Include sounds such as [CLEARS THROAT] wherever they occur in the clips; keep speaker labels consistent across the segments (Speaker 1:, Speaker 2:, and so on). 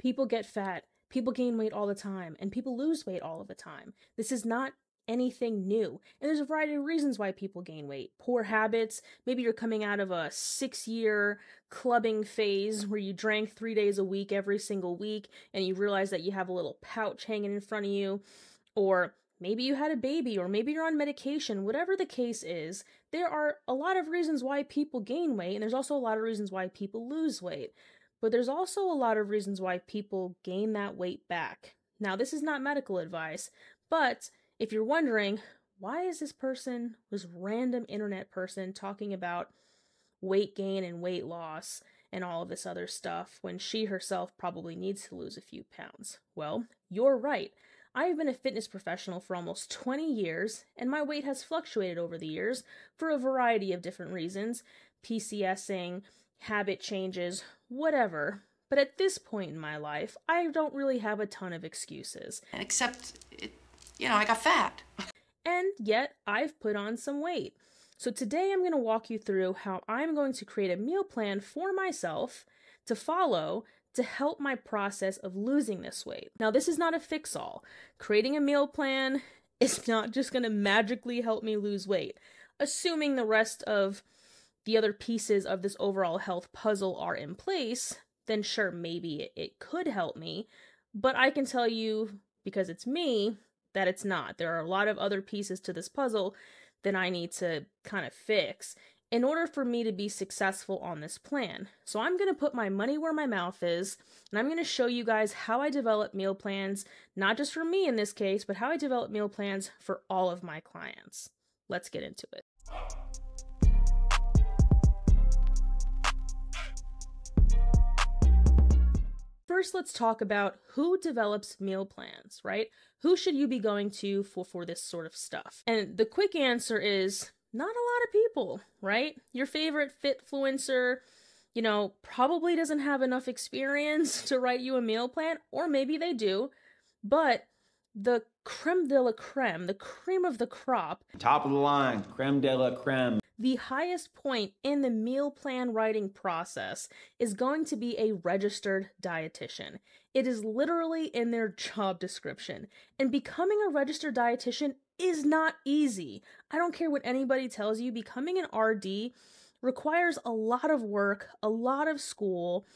Speaker 1: People get fat, people gain weight all the time, and people lose weight all of the time. This is not anything new. And there's a variety of reasons why people gain weight. Poor habits, maybe you're coming out of a six year clubbing phase where you drank three days a week every single week and you realize that you have a little pouch hanging in front of you. Or maybe you had a baby, or maybe you're on medication, whatever the case is, there are a lot of reasons why people gain weight, and there's also a lot of reasons why people lose weight. But there's also a lot of reasons why people gain that weight back. Now, this is not medical advice, but if you're wondering, why is this person, this random internet person, talking about weight gain and weight loss and all of this other stuff when she herself probably needs to lose a few pounds? Well, you're right. I've been a fitness professional for almost 20 years, and my weight has fluctuated over the years for a variety of different reasons PCSing, habit changes, whatever. But at this point in my life, I don't really have a ton of excuses.
Speaker 2: Except it you know, I got fat.
Speaker 1: And yet, I've put on some weight. So today I'm going to walk you through how I'm going to create a meal plan for myself to follow to help my process of losing this weight. Now, this is not a fix all. Creating a meal plan [LAUGHS] is not just going to magically help me lose weight. Assuming the rest of the other pieces of this overall health puzzle are in place, then sure, maybe it could help me. But I can tell you, because it's me, that it's not. There are a lot of other pieces to this puzzle that I need to kind of fix in order for me to be successful on this plan. So I'm going to put my money where my mouth is, and I'm going to show you guys how I develop meal plans, not just for me in this case, but how I develop meal plans for all of my clients. Let's get into it. First, let's talk about who develops meal plans, right? Who should you be going to for, for this sort of stuff? And the quick answer is not a lot of people, right? Your favorite fitfluencer, you know, probably doesn't have enough experience [LAUGHS] to write you a meal plan, or maybe they do, but the creme de la creme, the cream of the crop,
Speaker 3: top of the line, creme de la creme
Speaker 1: the highest point in the meal plan writing process is going to be a registered dietitian. It is literally in their job description. And becoming a registered dietitian is not easy. I don't care what anybody tells you, becoming an RD requires a lot of work, a lot of school,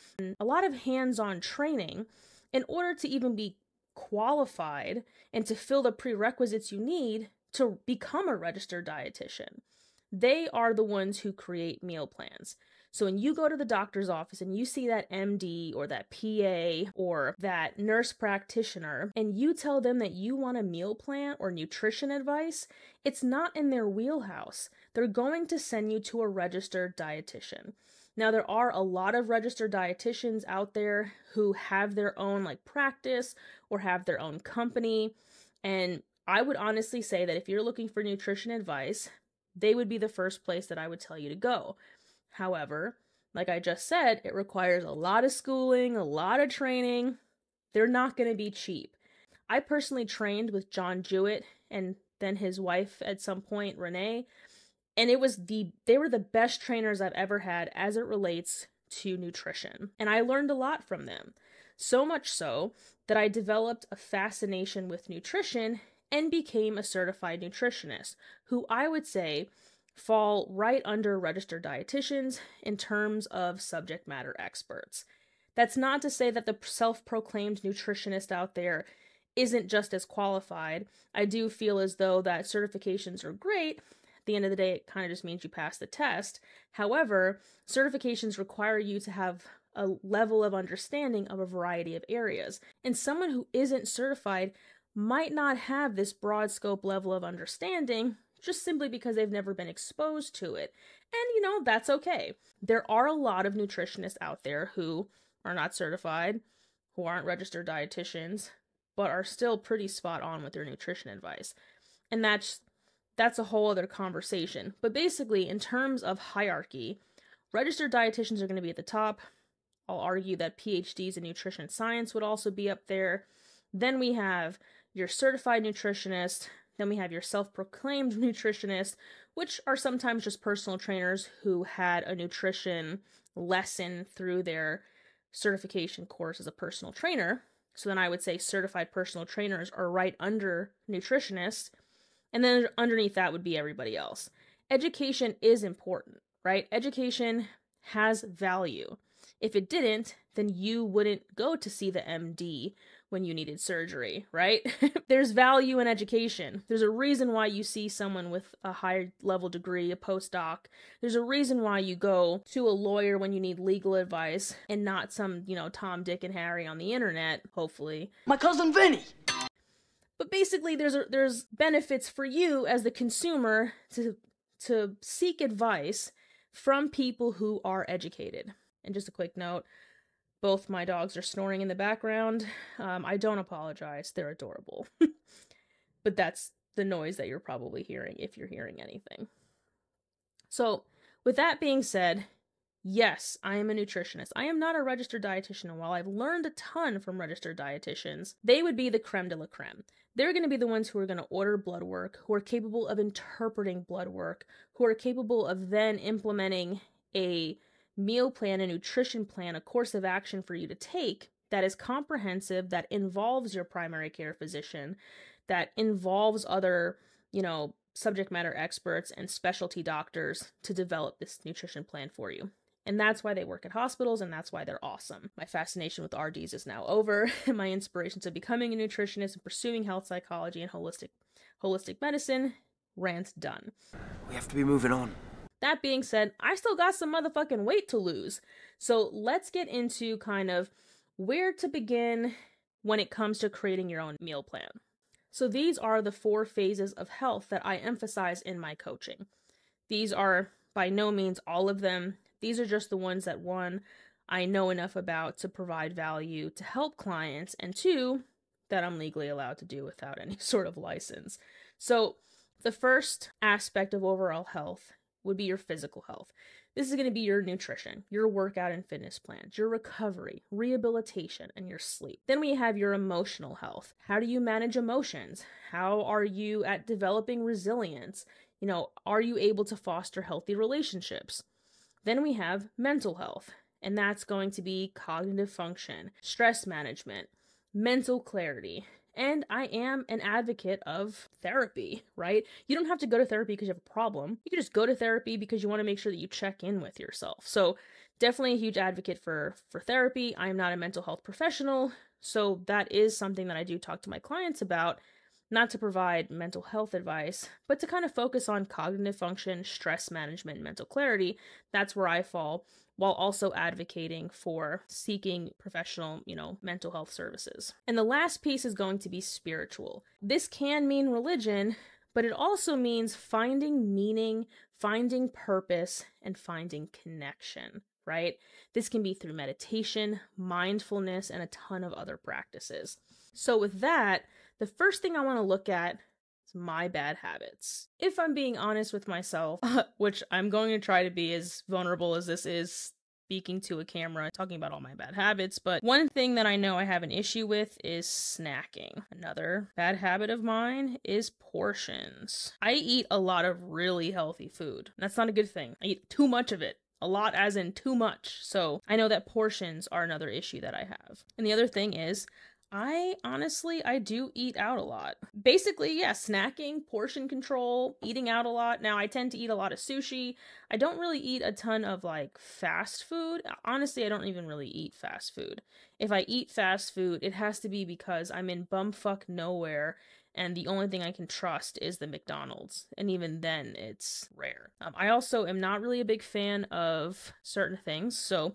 Speaker 1: a lot of hands on training in order to even be qualified and to fill the prerequisites you need to become a registered dietitian. They are the ones who create meal plans. So when you go to the doctor's office and you see that MD or that PA or that nurse practitioner and you tell them that you want a meal plan or nutrition advice, it's not in their wheelhouse. They're going to send you to a registered dietitian. Now, there are a lot of registered dietitians out there who have their own like practice or have their own company. And I would honestly say that if you're looking for nutrition advice, they would be the first place that I would tell you to go. However, like I just said, it requires a lot of schooling, a lot of training. They're not going to be cheap. I personally trained with John Jewett and then his wife at some point, Renee, and it was the they were the best trainers I've ever had as it relates to nutrition. And I learned a lot from them. So much so that I developed a fascination with nutrition and became a certified nutritionist, who I would say fall right under registered dietitians in terms of subject matter experts. That's not to say that the self proclaimed nutritionist out there isn't just as qualified. I do feel as though that certifications are great. At the end of the day, it kind of just means you pass the test. However, certifications require you to have a level of understanding of a variety of areas. And someone who isn't certified might not have this broad scope level of understanding just simply because they've never been exposed to it. And you know, that's okay. There are a lot of nutritionists out there who are not certified, who aren't registered dietitians, but are still pretty spot on with their nutrition advice. And that's that's a whole other conversation. But basically, in terms of hierarchy, registered dietitians are going to be at the top. I'll argue that PhDs in nutrition science would also be up there. Then we have your certified nutritionist, then we have your self proclaimed [LAUGHS] nutritionist, which are sometimes just personal trainers who had a nutrition lesson through their certification course as a personal trainer. So then I would say certified personal trainers are right under nutritionists. And then underneath that would be everybody else. Education is important, right? Education has value. If it didn't, then you wouldn't go to see the MD when you needed surgery, right? [LAUGHS] There's value in education. There's a reason why you see someone with a higher level degree, a postdoc. There's a reason why you go to a lawyer when you need legal advice and not some, you know, Tom, Dick, and Harry on the internet, hopefully.
Speaker 4: My cousin Vinny!
Speaker 1: But basically there's a, there's benefits for you as the consumer to to seek advice from people who are educated. And just a quick note both my dogs are snoring in the background. Um, I don't apologize, they're adorable. [LAUGHS] but that's the noise that you're probably hearing if you're hearing anything. So, with that being said, yes, I am a nutritionist. I am not a registered dietitian, and while I've learned a ton from registered dietitians, they would be the creme de la creme. They're going to be the ones who are going to order blood work, who are capable of interpreting blood work, who are capable of then implementing a meal plan, a nutrition plan, a course of action for you to take that is comprehensive, that involves your primary care physician, that involves other, you know, subject matter experts and specialty doctors to develop this nutrition plan for you. And that's why they work at hospitals and that's why they're awesome. My fascination with RDs is now over. and [LAUGHS] My inspiration to becoming a nutritionist and pursuing health psychology and holistic holistic medicine rant done.
Speaker 4: We have to be moving on.
Speaker 1: That being said, I still got some motherfucking weight to lose. So let's get into kind of where to begin when it comes to creating your own meal plan. So these are the four phases of health that I emphasize in my coaching. These are by no means all of them. These are just the ones that one, I know enough about to provide value to help clients, and two, that I'm legally allowed to do without [LAUGHS] any sort of license. So, the first aspect of overall health would be your physical health. This is going to be your nutrition, your workout and fitness plans, your recovery, rehabilitation, and your sleep. Then we have your emotional health. How do you manage emotions? How are you at developing resilience? You know, are you able to foster healthy relationships? Then we have mental health, and that's going to be cognitive function, stress management, mental clarity, and I am an advocate of therapy, right? You don't have to go to therapy because you have a problem. You can just go to therapy because you want to make sure that you check in with yourself. So, definitely a huge advocate for for therapy. I am not a mental health professional, so that is something that I do talk to my clients about, not to provide mental health advice, but to kind of focus on cognitive function, stress management, mental clarity. That's where I fall while also advocating for seeking professional, you know, mental health services. And the last piece is going to be spiritual. This can mean religion, but it also means finding meaning, finding purpose, and finding connection, right? This can be through meditation, mindfulness, and a ton of other practices. So, with that, the first thing I want to look at is my bad habits. If I'm being honest with myself, [LAUGHS] which I'm going to try to be as vulnerable as this is speaking to a camera talking about all my bad habits, but one thing that I know I have an issue with is snacking. Another bad habit of mine is portions. I eat a lot of really healthy food. That's not a good thing. I eat too much of it. A lot, as in too much. So I know that portions are another issue that I have. And the other thing is, I honestly I do eat out a lot. Basically, yeah, snacking, portion control, eating out a lot. Now I tend to eat a lot of sushi. I don't really eat a ton of like fast food. Honestly, I don't even really eat fast food. If I eat fast food, it has to be because I'm in bumfuck nowhere and the only thing I can trust is the McDonald's, and even then, it's rare. Um, I also am not really a big fan of certain things, so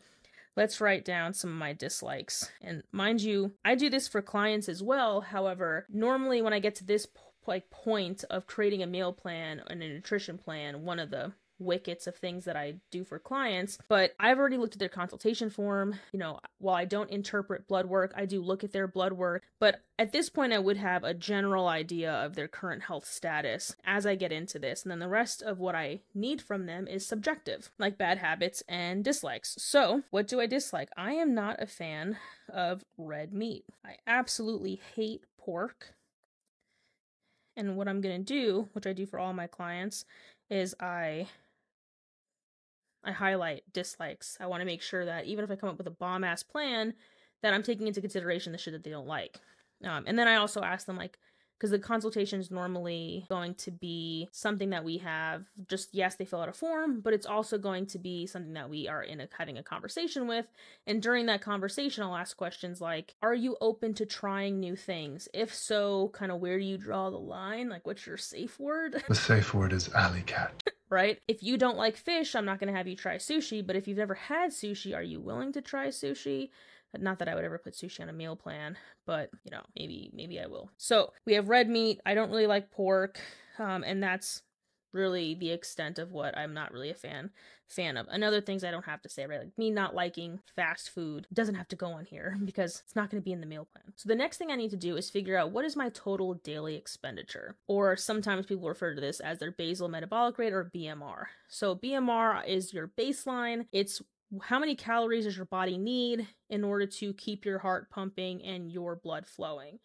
Speaker 1: let's write down some of my dislikes. And mind you, I do this for clients as well. However, normally when I get to this like point of creating a meal plan and a nutrition plan, one of the wickets of things that I do for clients, but I've already looked at their consultation form. You know, while I don't interpret blood work, I do look at their blood work, but at this point I would have a general idea of their current health status as I get into this, and then the rest of what I need from them is subjective, like bad habits and dislikes. So, what do I dislike? I am not a fan of red meat. I absolutely hate pork. And what I'm going to do, which I do for all my clients, is I I highlight dislikes. I want to make sure that even if I come up with a bomb ass plan, that I'm taking into consideration the shit that they don't like. Um, and then I also ask them like, because the consultation is normally going to be something that we have just yes they fill out a form but it's also going to be something that we are in a having a conversation with. And during that conversation i'll ask questions like are you open to trying new things? If so kind of where do you draw the line? Like what's your safe word?
Speaker 5: The safe word is alley cat [LAUGHS]
Speaker 1: right? If you don't like fish, I'm not going to have you try sushi, but if you've never had sushi, are you willing to try sushi? Not that I would ever put sushi on a meal plan, but you know, maybe maybe I will. So we have red meat. I don't really like pork, um, and that's really the extent of what I'm not really a fan fan of. Another things I don't have to say, right? Like me not liking fast food doesn't have to go on here [LAUGHS] because it's not going to be in the meal plan. So the next thing I need to do is figure out what is my total daily expenditure, or sometimes people refer to this as their basal metabolic rate or BMR. So BMR is your baseline. It's how many calories does your body need in order to keep your heart pumping and your blood flowing?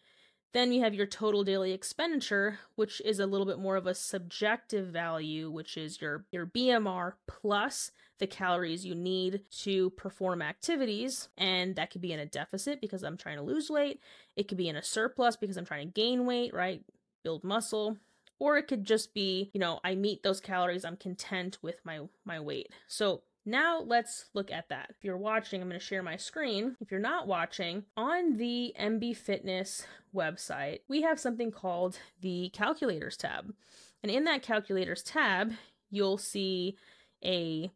Speaker 1: Then you have your total daily expenditure, which is a little bit more of a subjective value, which is your, your BMR plus the calories you need to perform activities. And that could be in a deficit because I'm trying to lose weight. It could be in a surplus because I'm trying to gain weight, right? Build muscle. Or it could just be, you know, I meet those calories, I'm content with my my weight. So now let's look at that. If you're watching, I'm going to share my screen. If you're not watching, on the MB Fitness website, we have something called the calculators tab. And in that calculators tab, you'll see a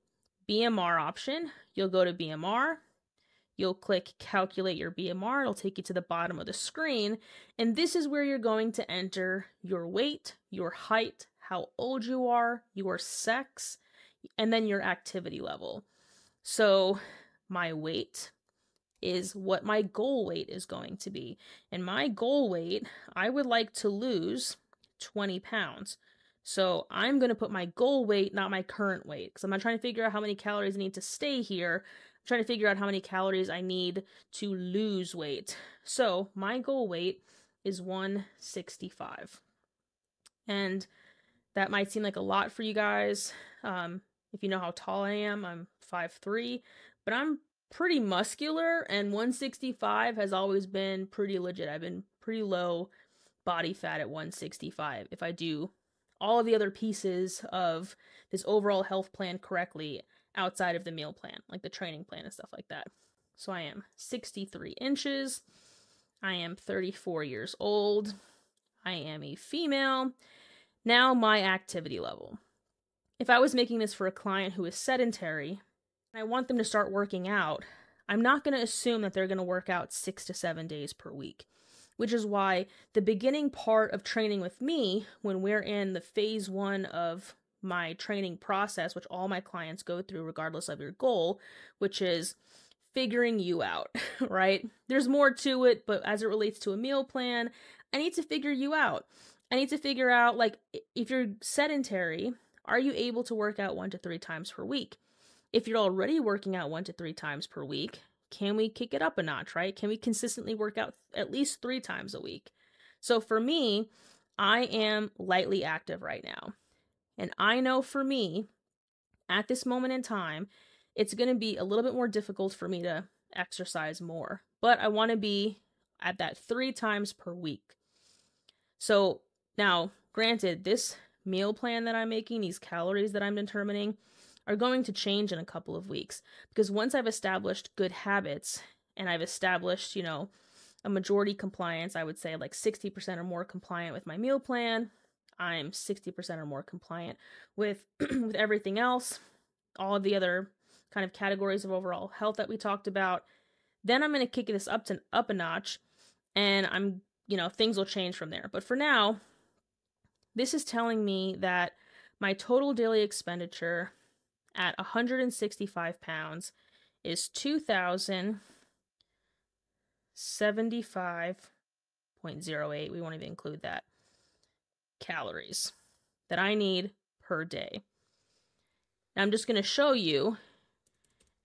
Speaker 1: BMR option. You'll go to BMR, you'll click calculate your BMR. It'll take you to the bottom of the screen. And this is where you're going to enter your weight, your height, how old you are, your sex, and then your activity level. So, my weight is what my goal weight is going to be. And my goal weight, I would like to lose 20 pounds. So, I'm going to put my goal weight, not my current weight, because I'm not trying to figure out how many calories I need to stay here. I'm trying to figure out how many calories I need to lose weight. So, my goal weight is 165. And that might seem like a lot for you guys. Um, if you know how tall I am, I'm 5'3, but I'm pretty muscular and 165 has always been pretty legit. I've been pretty low body fat at 165 if I do all of the other pieces of this overall health plan correctly outside of the meal plan, like the training plan and stuff like that. So I am 63 inches. I am 34 years old. I am a female. Now, my activity level if I was making this for a client who is sedentary and I want them to start working out, I'm not going to assume that they're going to work out six to seven days per week. Which is why the beginning part of training with me, when we're in the phase one of my training process, which all my clients go through regardless of your goal, which is figuring you out, [LAUGHS] right? There's more to it, but as it relates to a meal plan, I need to figure you out. I need to figure out, like, if you're sedentary are you able to work out one to three times per week? If you're already working out one to three times per week, can we kick it up a notch, right? Can we consistently work out at least three times a week? So for me, I am lightly active right now. And I know for me, at this moment in time, it's going to be a little bit more difficult for me to exercise more. But I want to be at that three times per week. So now, granted, this meal plan that I'm making, these calories that I'm determining, are going to change in a couple of weeks. Because once I've established good habits and I've established, you know, a majority compliance, I would say like 60% or more compliant with my meal plan, I'm 60% or more compliant with [CLEARS THROAT] with everything else, all of the other kind of categories of overall health that we talked about. Then I'm going to kick this up to up a notch and I'm, you know, things will change from there. But for now, this is telling me that my total daily expenditure at 165 pounds is 2,075.08. We won't even include that calories that I need per day. Now I'm just going to show you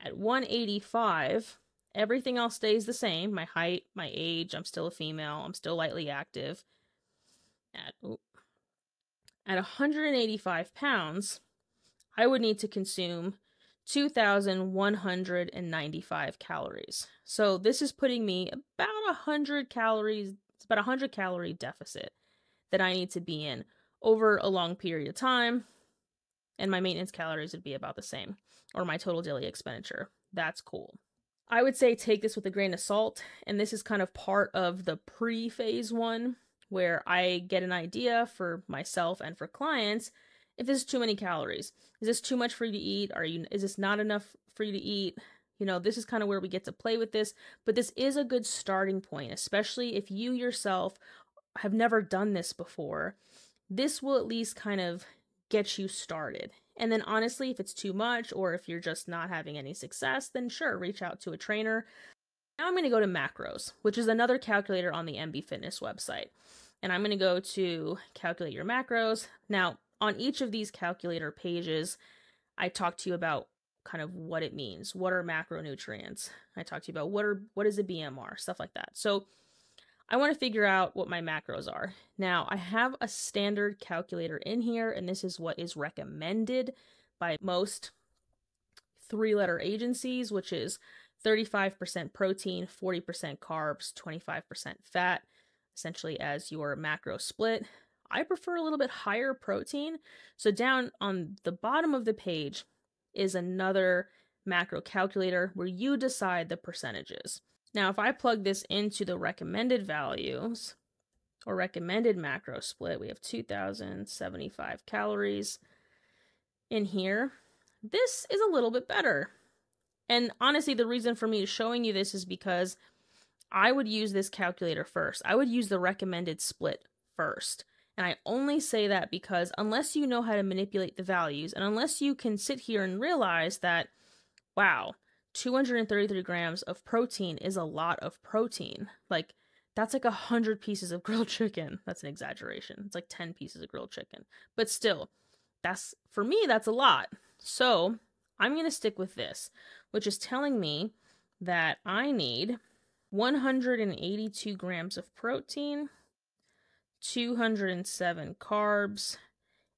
Speaker 1: at 185, everything else stays the same. My height, my age, I'm still a female, I'm still lightly active. At, at 185 pounds, I would need to consume 2,195 calories. So this is putting me about 100 calories, it's about a 100 calorie deficit that I need to be in over a long period of time. And my maintenance calories would be about the same, or my total daily expenditure. That's cool. I would say take this with a grain of salt, and this is kind of part of the pre phase one where I get an idea for myself and for clients if this is too many calories. Is this too much for you to eat? Are you is this not enough for you to eat? You know, this is kind of where we get to play with this, but this is a good starting point, especially if you yourself have never done this before. This will at least kind of get you started. And then honestly, if it's too much or if you're just not having any success, then sure, reach out to a trainer. Now I'm going to go to macros, which is another calculator on the MB Fitness website. And I'm going to go to calculate your macros. Now, on each of these calculator pages, I talk to you about kind of what it means. What are macronutrients? I talk to you about what are what is a BMR, stuff like that. So I want to figure out what my macros are. Now, I have a standard calculator in here, and this is what is recommended by most three letter agencies, which is 35% protein, 40% carbs, 25% fat, essentially as your macro split. I prefer a little bit higher protein. So down on the bottom of the page is another macro calculator where you decide the percentages. Now, if I plug this into the recommended values or recommended macro split, we have 2075 calories in here. This is a little bit better. And honestly, the reason for me showing you this is because I would use this calculator first. I would use the recommended split first. And I only say that because unless you know how to manipulate the values, and unless you can sit here and realize that, wow, 233 grams of protein is a lot of protein. Like, that's like a hundred pieces of [LAUGHS] grilled chicken. That's an exaggeration. It's like 10 pieces of grilled chicken. But still, that's for me, that's a lot. So I'm going to stick with this, which is telling me that I need 182 grams of protein 207 carbs,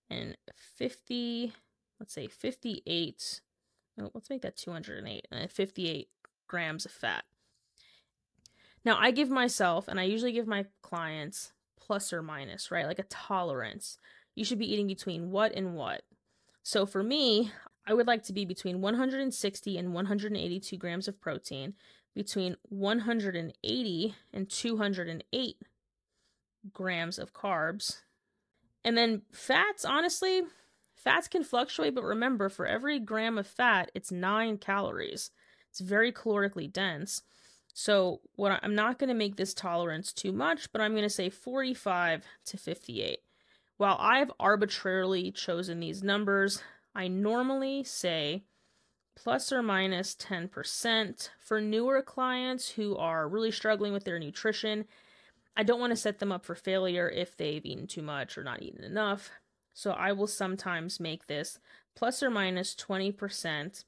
Speaker 1: and 50, let's say 58, oh, let's make that 208, and 58 grams of fat. Now, I give myself, and I usually give my clients plus or minus, right? Like a tolerance. You should be eating between what and what. So for me, I would like to be between 160 and 182 grams of protein, between 180 and 208 grams of carbs. And then fats, honestly, fats can fluctuate, but remember, for every gram of fat, it's nine calories. It's very calorically dense. So what I'm not going to make this tolerance too much, but I'm going to say 45 to 58. While I've arbitrarily chosen these numbers, I normally say plus or minus 10% for newer clients who are really struggling with their nutrition I don't want to set them up for failure if they've eaten too much or not eaten enough. So I will sometimes make this plus or minus 20%.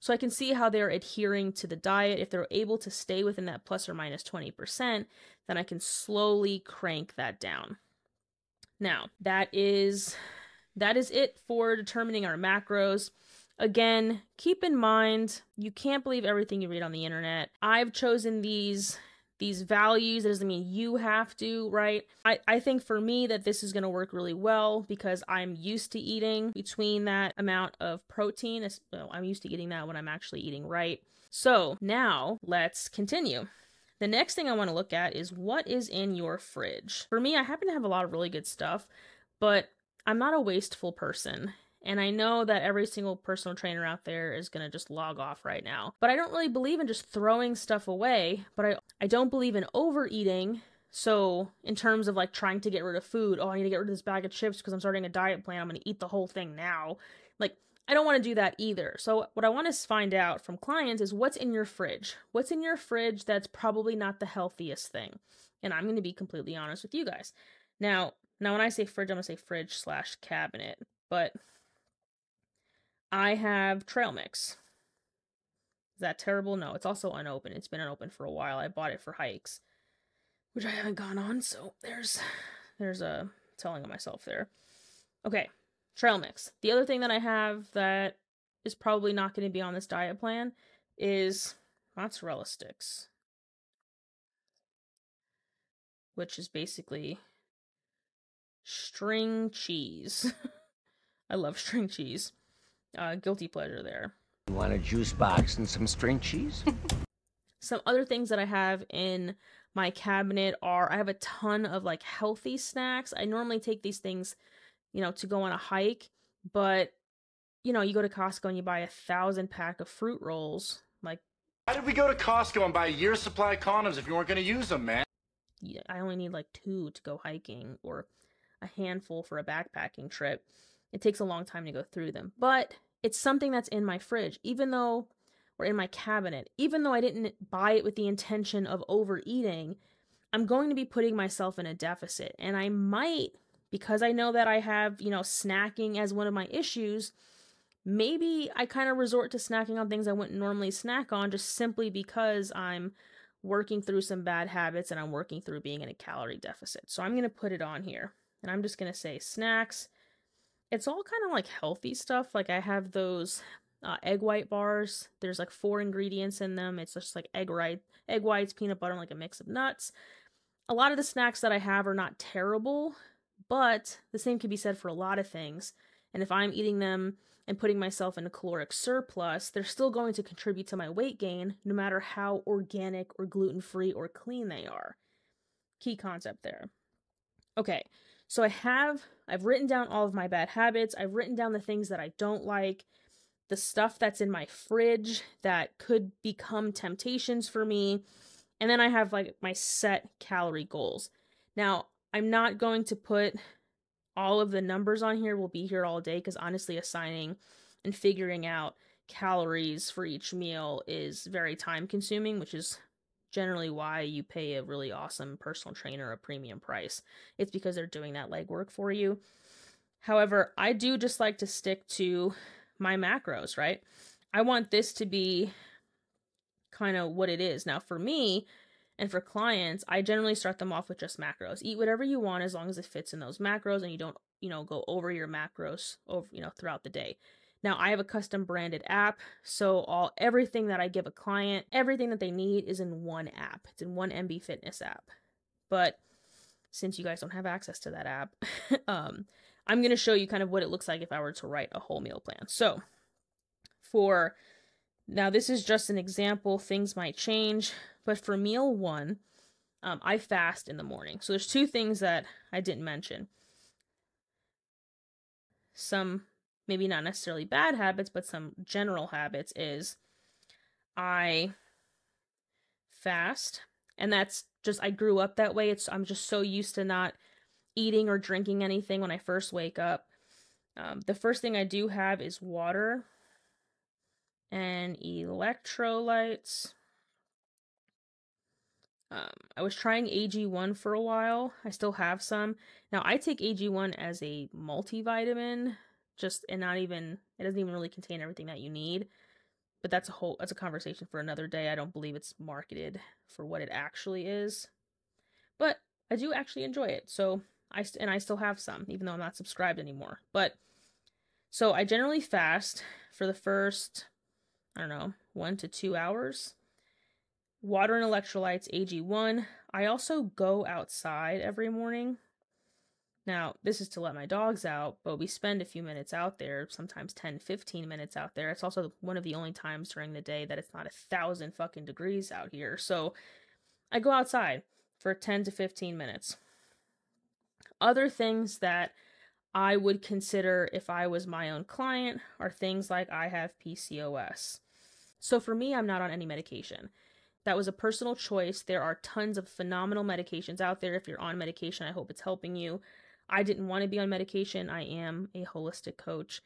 Speaker 1: So I can see how they're adhering to the diet. If they're able to stay within that plus or minus 20%, then I can slowly crank that down. Now, that is that is it for determining our macros. Again, keep in mind you can't believe everything you read on the internet. I've chosen these these values. That doesn't mean you have to, right? I, I think for me that this is going to work really well because I'm used to eating between that amount of protein. I'm used to eating that when I'm actually eating right. So now let's continue. The next thing I want to look at is what is in your fridge. For me, I happen to have a lot of really good stuff, but I'm not a wasteful person. And I know that every single personal trainer out there is going to just log off right now. But I don't really believe in just throwing stuff away, but I I don't believe in overeating. So, in terms of like trying to get rid of food, oh, I need to get rid of this bag of chips because I'm starting a diet plan. I'm going to eat the whole thing now. Like, I don't want to do that either. So, what I want to find out from clients is what's in your fridge? What's in your fridge that's probably not the healthiest thing? And I'm going to be completely honest with you guys. Now, now when I say fridge, I'm going to say fridge slash cabinet. But I have trail mix. Is that terrible? No, it's also unopened. It's been unopened for a while. I bought it for hikes, which I haven't gone on, so there's there's a telling of myself there. Okay, trail mix. The other thing that I have that is probably not going to be on this diet plan is mozzarella sticks, which is basically string cheese. [LAUGHS] I love string cheese. Uh, guilty pleasure there.
Speaker 4: You want a juice box and some string cheese? [LAUGHS]
Speaker 1: Some other things that I have in my cabinet are I have a ton of like healthy snacks. I normally take these things, you know, to go on a hike, but you know, you go to Costco and you buy a thousand pack of fruit rolls. Like,
Speaker 6: Why did we go to Costco and buy a year's supply of condoms if you weren't going to use them, man?
Speaker 1: I only need like two to go hiking or a handful for a backpacking trip. It takes a long time to go through them, but it's something that's in my fridge, even though, or in my cabinet, even though I didn't buy it with the intention of overeating, I'm going to be putting myself in a deficit. And I might, because I know that I have, you know, snacking as one of my issues, maybe I kind of resort to snacking on things I wouldn't normally snack on just simply because I'm working through some bad habits and I'm working through being in a calorie deficit. So I'm going to put it on here and I'm just going to say snacks. It's all kind of like healthy stuff. Like I have those uh, egg white bars. There's like four ingredients in them. It's just like egg white, egg whites, peanut butter, and like a mix of nuts. A lot of the snacks that I have are not terrible, but the same can be said for a lot of things. And if I'm eating them and putting myself in a caloric surplus, they're still going to contribute to my weight gain, no matter how organic or gluten free or clean they are. Key concept there. Okay, so I have, I've written down all of my bad habits, I've written down the things that I don't like, the stuff that's in my fridge that could become temptations for me, and then I have like my set calorie goals. Now, I'm not going to put all of the numbers on here We'll be here all day because honestly, assigning and figuring out calories for each meal is very time consuming, which is generally why you pay a really awesome personal trainer a premium price. It's because they're doing that legwork for you. However, I do just like to stick to my macros, right? I want this to be kind of what it is. Now, for me, and for clients, I generally start them off with just macros. Eat whatever you want as long as it fits in those macros and you don't, you know, go over your macros over, you know, throughout the day. Now, I have a custom branded app, so all everything that I give a client, everything that they need is in one app. It's in one MB Fitness app. But since you guys don't have access to that app, [LAUGHS] um, I'm going to show you kind of what it looks like if I were to write a whole meal plan. So, for now, this is just an example. Things might change. But for meal one, um, I fast in the morning. So there's two things that I didn't mention. Some maybe not necessarily bad habits, but some general habits is I fast, and that's just I grew up that way. It's I'm just so used to not eating or drinking anything when I first wake up. Um, the first thing I do have is water and electrolytes. Um, I was trying AG1 for a while. I still have some. Now I take AG1 as a multivitamin, just and not even it doesn't even really contain everything that you need. But that's a whole that's a conversation for another day. I don't believe it's marketed for what it actually is. But I do actually enjoy it. So I and I still have some even though I'm not subscribed anymore. But so I generally fast for the first I don't know, 1 to 2 hours water and electrolytes AG1. I also go outside every morning. Now, this is to let my dogs out, but we spend a few minutes out there, sometimes 10, 15 minutes out there. It's also one of the only times during the day that it's not a thousand fucking degrees out here. So I go outside for 10 to 15 minutes. Other things that I would consider if I was my own client are things like I have PCOS. So for me, I'm not on any medication. That was a personal choice. There are tons of phenomenal medications out there. If you're on medication, I hope it's helping you. I didn't want to be on medication. I am a holistic coach.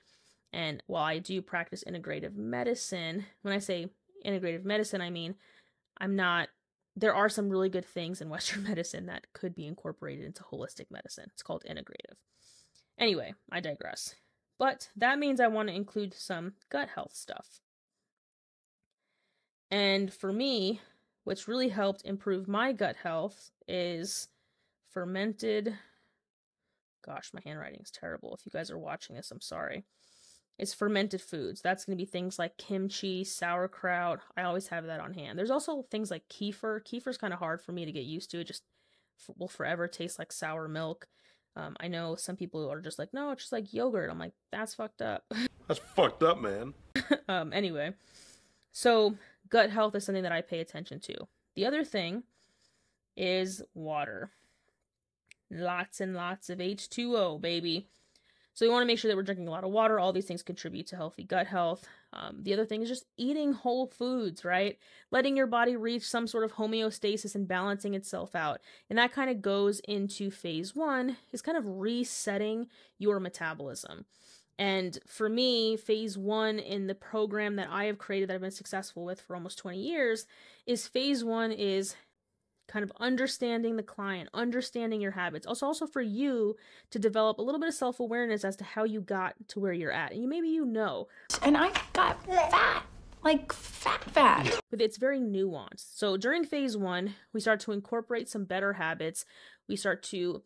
Speaker 1: And while I do practice integrative medicine, when I say integrative medicine, I mean I'm not, there are some really good things in [LAUGHS] Western medicine that could be incorporated into holistic medicine. It's called integrative. Anyway, I digress. But that means I want to include some gut health stuff. And for me, what's really helped improve my gut health is fermented. Gosh, my handwriting is terrible. If you guys are watching this, I'm sorry. It's fermented foods. That's going to be things like kimchi, sauerkraut. I always have that on hand. There's also things like kefir. Kefir's kind of hard for me to get used to. It just will forever taste like sour milk. Um, I know some people are just like, no, it's just like yogurt. I'm like, that's fucked up. [LAUGHS]
Speaker 7: That's fucked up, man.
Speaker 1: um, anyway, so gut health is something that I pay attention to. The other thing is water. Lots and lots of H2O, baby. So we want to make sure that we're drinking a lot of water. All these things contribute to healthy gut health. Um, the other thing is just eating whole foods, right? Letting your body reach some sort of homeostasis and balancing itself out. And that kind of goes into phase one, is kind of resetting your metabolism. And for me, phase one in the program that I have created that I've been successful with for almost 20 years is phase one is kind of understanding the client, understanding your habits. Also, also for you to develop a little bit of self awareness as to how you got to where you're at. And you maybe you know.
Speaker 2: And I got fat, like fat, fat.
Speaker 1: But it's very nuanced. So during phase one, we start to incorporate some better habits. We start to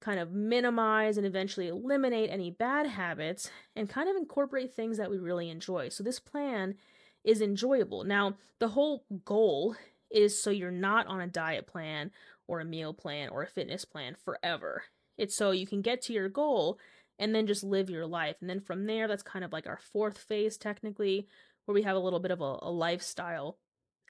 Speaker 1: kind of minimize and eventually eliminate any bad habits and kind of incorporate things that we really enjoy. So this plan is enjoyable. Now, the whole goal is so you're not on a diet plan or a meal plan or a fitness plan forever. It's so you can get to your goal and then just live your life. And then from there, that's kind of like our fourth phase, technically, where we have a little bit of a, a lifestyle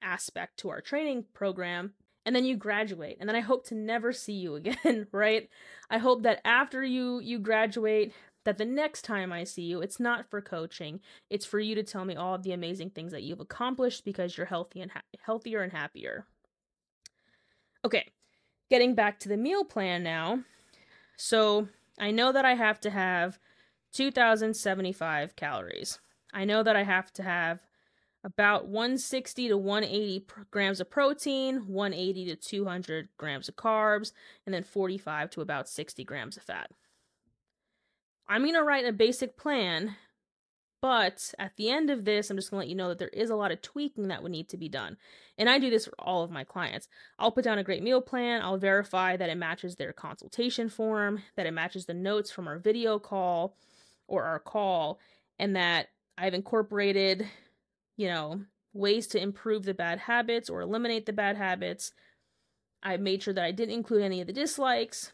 Speaker 1: aspect to our training program. And then you graduate. And then I hope to never see you [LAUGHS] again, right? I hope that after you you graduate, that the next time I see you, it's not for coaching. It's for you to tell me all of the amazing things that you've accomplished because you're healthy and ha- healthier and happier. Okay, getting back to the meal plan now. So I know that I have to have 2,075 calories. I know that I have to have about 160 to 180 grams of protein, 180 to 200 grams of carbs, and then 45 to about 60 grams of fat. I'm going to write a basic plan, but at the end of this, I'm just going to let you know that there is a lot of tweaking that would need to be done. And I do this for all of my clients. I'll put down a great meal plan, I'll verify that it matches their consultation form, that it matches the notes from our video call or our call, and that I've incorporated, you know, ways to improve the bad habits or eliminate the bad habits. I've made sure that I didn't include any of the dislikes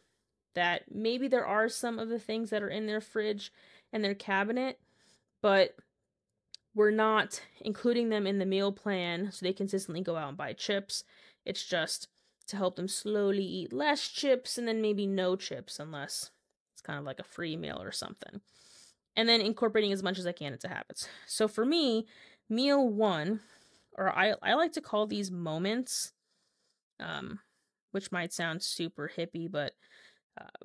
Speaker 1: that maybe there are some of the things that are in their fridge and their cabinet, but we're not including them in the meal plan so they consistently go out and buy chips. It's just to help them slowly eat less chips and then maybe no chips unless it's kind of like a free meal or something. And then incorporating as much as I can into habits. So for me, meal one, or I, I like to call these moments, um, which might sound super hippie, but uh,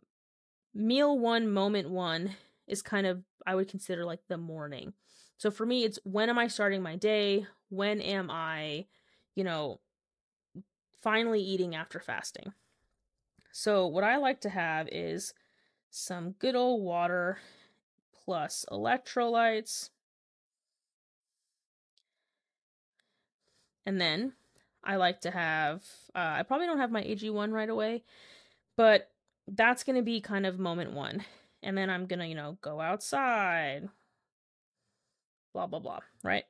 Speaker 1: meal one, moment one is kind of, I would consider like the morning. So for me, it's when am I starting my day? When am I, you know, finally eating after fasting? So what I like to have is some good old water plus electrolytes. And then I like to have, uh, I probably don't have my AG1 right away, but that's going to be kind of moment one. And then I'm going to, you know, go outside, blah, blah, blah, right?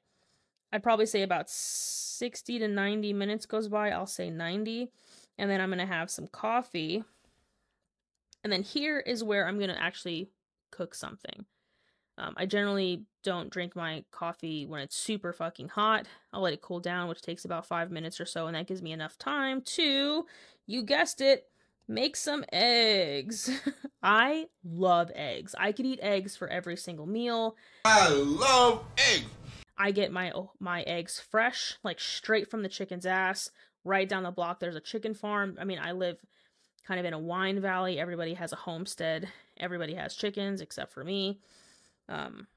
Speaker 1: I'd probably say about 60 to 90 minutes goes by. I'll say 90. And then I'm going to have some coffee. And then here is where I'm going to actually cook something. Um, I generally don't drink my coffee when it's super fucking hot. I'll let it cool down, which takes about five minutes or so, and that gives me enough time to, you guessed it, make some eggs. [LAUGHS] I love eggs. I could eat eggs for every single meal.
Speaker 7: I love eggs.
Speaker 1: I get my my eggs fresh, like straight from the chicken's ass. Right down the block there's a chicken farm. I mean, I live kind of in a wine valley. Everybody has a homestead. Everybody has chickens except for me. Um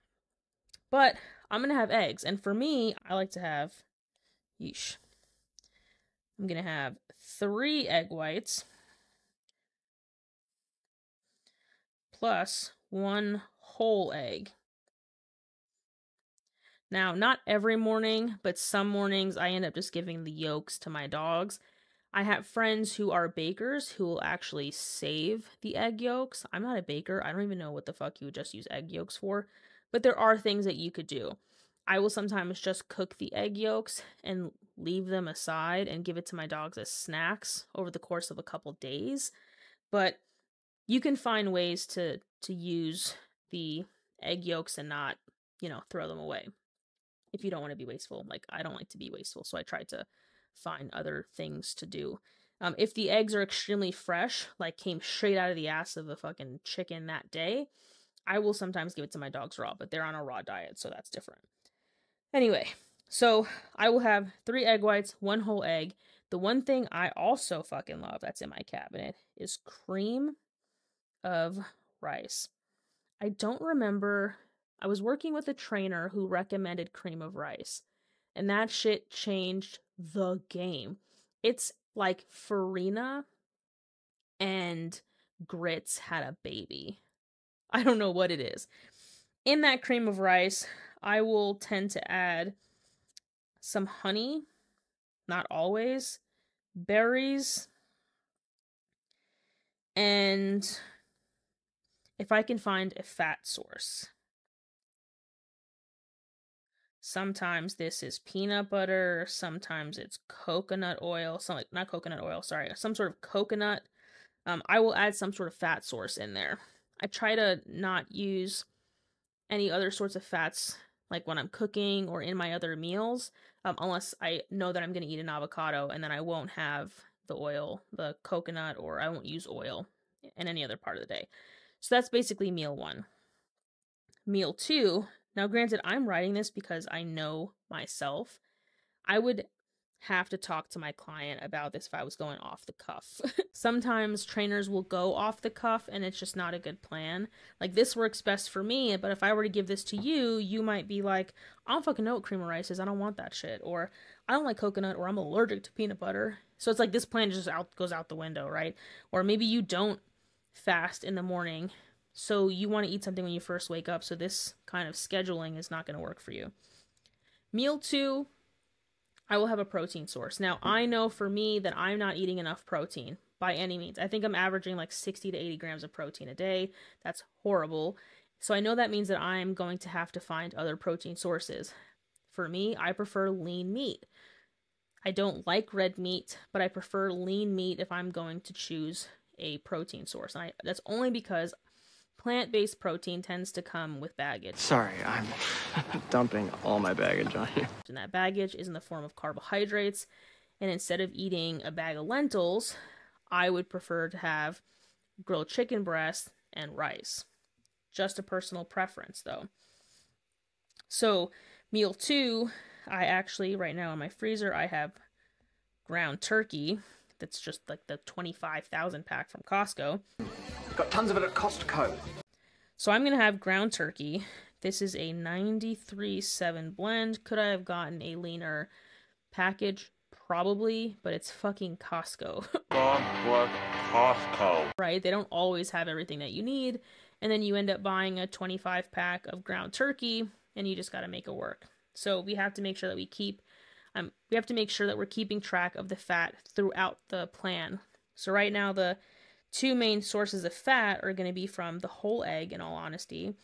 Speaker 1: but I'm going to have eggs and for me, I like to have yeesh. I'm going to have 3 egg whites plus one whole egg. Now, not every morning, but some mornings I end up just giving the yolks to my dogs. I have friends who are bakers who will actually save the egg yolks. I'm not a baker. I don't even know what the fuck you would just use egg yolks for. But there are things that you could do. I will sometimes just cook the egg yolks and leave them aside and give it to my dogs as snacks over the course of a couple days. But you can find ways to to use the egg yolks and not, you know, throw them away. If you don't want to be wasteful, like I don't like to be wasteful, so I try to find other things to do. Um, if the eggs are extremely fresh, like came straight out of the ass of a fucking chicken that day, I will sometimes give it to my dogs raw, but they're on a raw diet, so that's different. Anyway, so I will have three egg whites, one whole egg. The one thing I also fucking love that's in my cabinet is cream of rice. I don't remember. I was working with a trainer who recommended cream of rice, and that shit changed the game. It's like Farina and grits had a baby. I don't know what it is. In that cream of rice, I will tend to add some honey, not always, berries, and if I can find a fat source. Sometimes this is peanut butter, sometimes it's coconut oil, some not coconut oil, sorry, some sort of coconut. Um, I will add some sort of fat source in there. I try to not use any other sorts of fats like when I'm cooking or in my other meals, um, unless I know that I'm going to eat an avocado and then I won't have the oil, the coconut, or I won't use oil in any other part of the day. So that's basically meal one. Meal two, now granted, I'm writing this because I know myself. I would have to talk to my client about this if I was going off the cuff. [LAUGHS] Sometimes trainers will go off the cuff and it's just not a good plan. Like this works best for me, but if I were to give this to you, you might be like, I don't fucking know what cream of rice is. I don't want that shit. Or I don't like coconut or I'm allergic to peanut butter. So it's like this plan just out goes out the window, right? Or maybe you don't fast in the morning. So you want to eat something when you first wake up. So this kind of scheduling is not going to work for you. Meal two, I will have a protein source. Now, I know for me that I'm not eating enough protein by any means. I think I'm averaging like 60 to 80 grams of protein a day. That's horrible. So I know that means that I'm going to have to find other protein sources. For me, I prefer lean meat. I don't like red meat, but I prefer lean meat if I'm going to choose a protein source. And I, that's only because plant based protein tends to come with baggage.
Speaker 8: Sorry, I'm [LAUGHS] dumping all my baggage on you.
Speaker 1: And that baggage is in the form of carbohydrates. And instead of eating a bag of lentils, I would prefer to have grilled chicken breast and rice. Just a personal preference, though. So, meal two, I actually, right now in my freezer, I have ground turkey that's just like the 25,000 pack from Costco.
Speaker 8: Got tons of it at Costco.
Speaker 1: So I'm going to have ground turkey. This is a 93.7 blend. Could I have gotten a leaner package? Probably, but it's fucking Costco. [LAUGHS]
Speaker 7: Costco.
Speaker 1: right? They don't always have everything that you need. And then you end up buying a 25 pack of ground turkey and you just got to make it work. So we have to make sure that we keep um, we have to make sure that we're keeping track of the fat throughout the plan. So right now the two main sources of fat are going to be from the whole egg in all honesty,